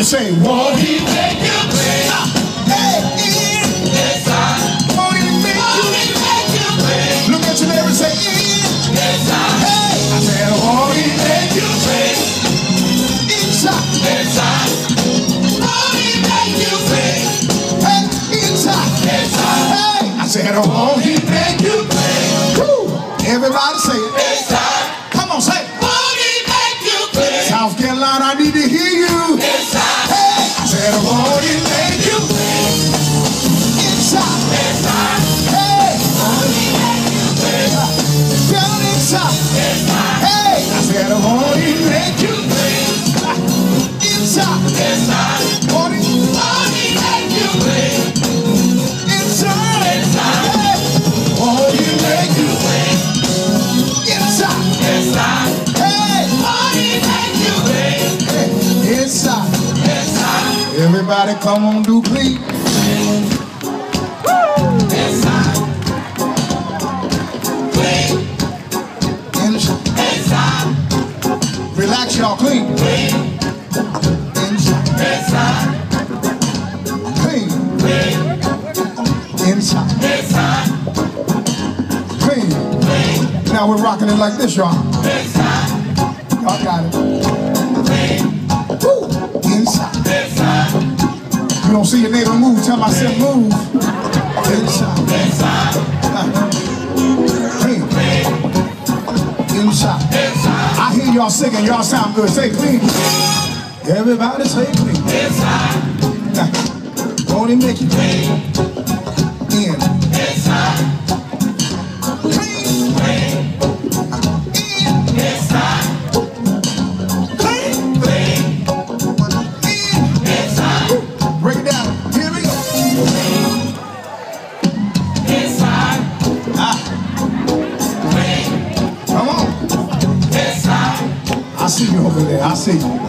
Everybody say, won't ah, he make you clean? Hey, won't he make you Look at your neighbor and say, hey, I said, won't he make you clean? Inside, hey, inside, hey, I said, won't he Everybody come on, do please. Relax, y'all. Clean. Inside. Clean. Inside. Clean. Now we're rocking it like this, y'all. Y'all got it. Move. Tell myself move. Inside. Clean. Inside. I hear y'all singing. Y'all sound good. Say clean. Everybody say clean. Now, Won't he make clean? In. Clean. see you over there. I see you.